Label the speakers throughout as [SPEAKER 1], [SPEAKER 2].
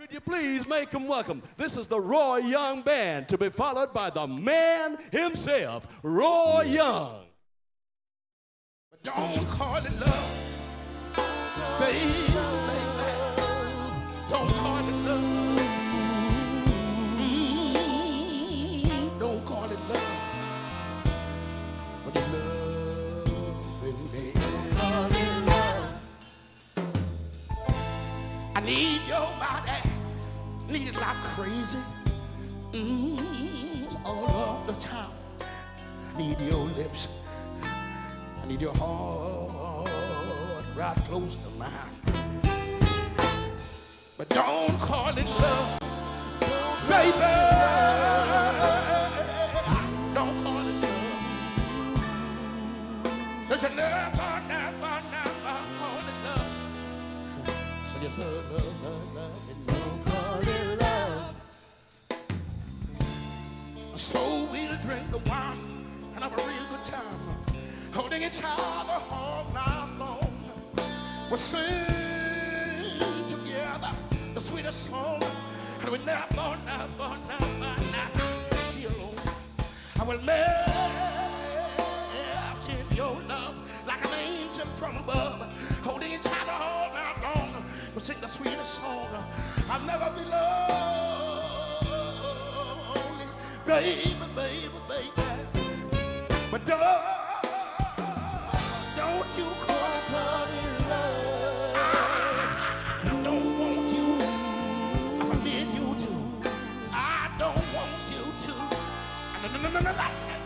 [SPEAKER 1] Could you please make them welcome? This is the Roy Young Band to be followed by the man himself, Roy Young.
[SPEAKER 2] Don't call it love, baby. Don't call it love. Mm, Don't call it love. But it's love, baby. I need your body, need it like crazy. Mm, all of the time. Need your lips. I need your heart right close to mine. But don't call it love, baby. Don't call it love. There's a love, love, love, love, it love. So we'll drink the wine and have a real good time holding each other all night long. We'll sing together the sweetest song, and we never, never, never, never be alone. I will melt in your love like an angel from above, holding each other all night. We'll sing the sweetest song. I'll never be lonely, baby, baby, baby. But don't, don't you call it love. I don't want you. I forbid you to. I don't want you to. No, no, no, no, no,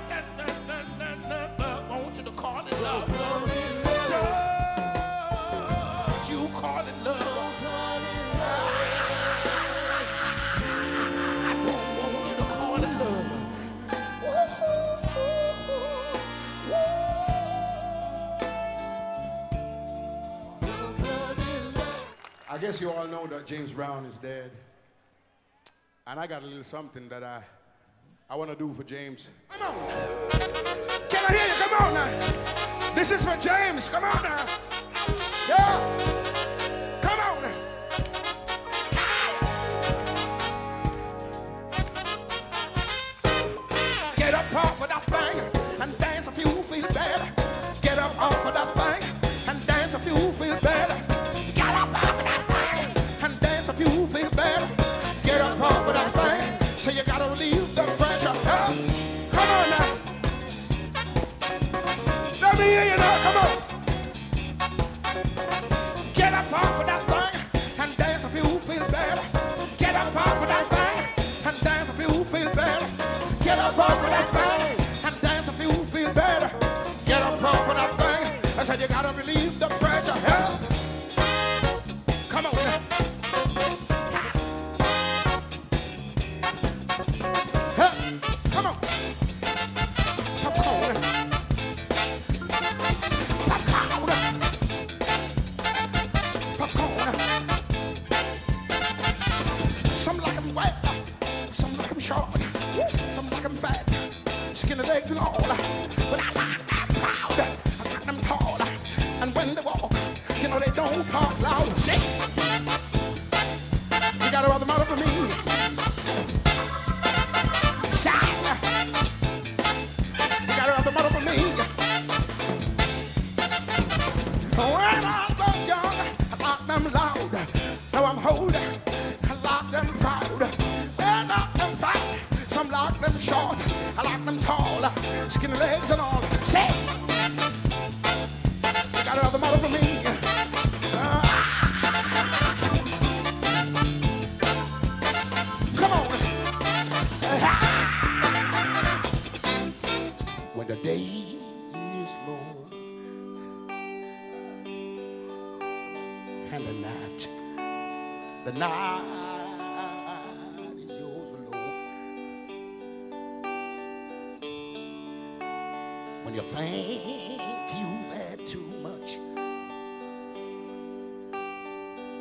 [SPEAKER 3] guess you all know that James Brown is dead. And I got a little something that I, I want to do for James.
[SPEAKER 2] Come on. Can I hear you? Come on now. This is for James. Come on now. Yeah. Pressure. Come on now. Let me hear you now. Come on. Get up off of that thing and dance if you feel better. Get up off of that thing and dance if you feel better. Get up off of that fat, skinny legs and all. But I like them proud, Got matter for me. When I was young, I them loud. Now I'm old, I like them proud. And some like them short. I like them tall, skinny legs and all. Say, is long and the night, the night is yours alone. When you think you've had too much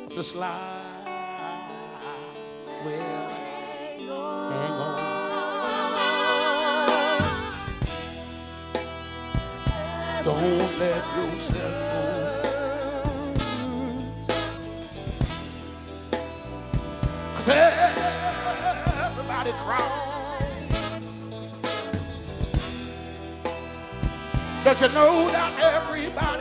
[SPEAKER 2] of this life, well, Don't let yourself go. 'Cause everybody cries. Don't you know that everybody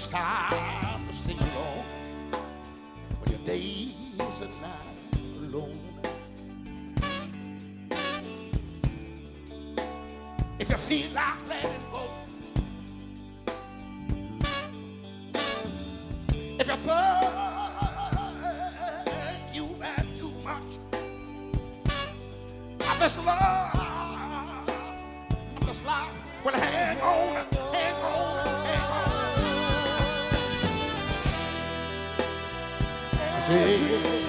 [SPEAKER 2] I time to sing along. When your days and nights are alone. If you feel like letting go, if you think you've had too much. Of this love, Sometimes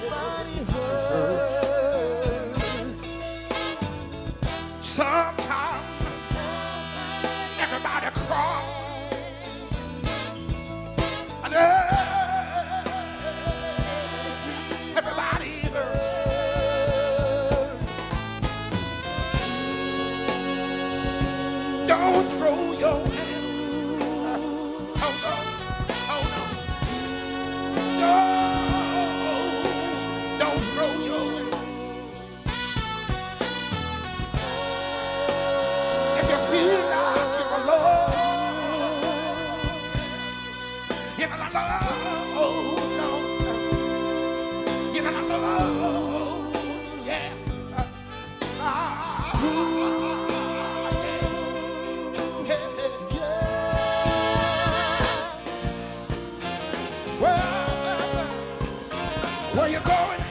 [SPEAKER 2] where you going?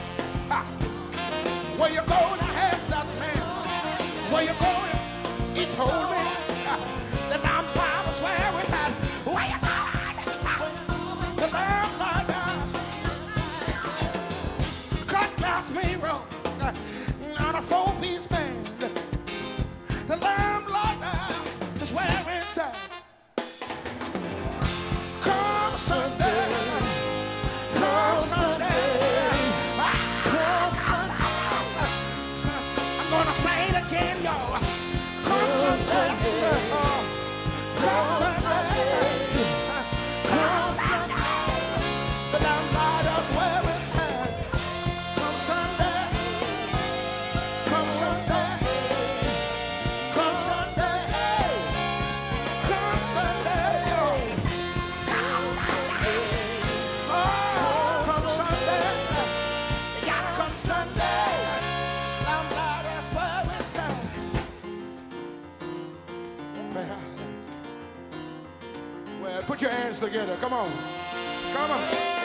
[SPEAKER 2] Where you going? I asked that man. Where you going? He told me ah, that I'm where it's at. Where you going? Ah, The lamb like that. Cut glass me wrong. Not a four-piece band. Oh, well, put your hands together. Come on. Come on.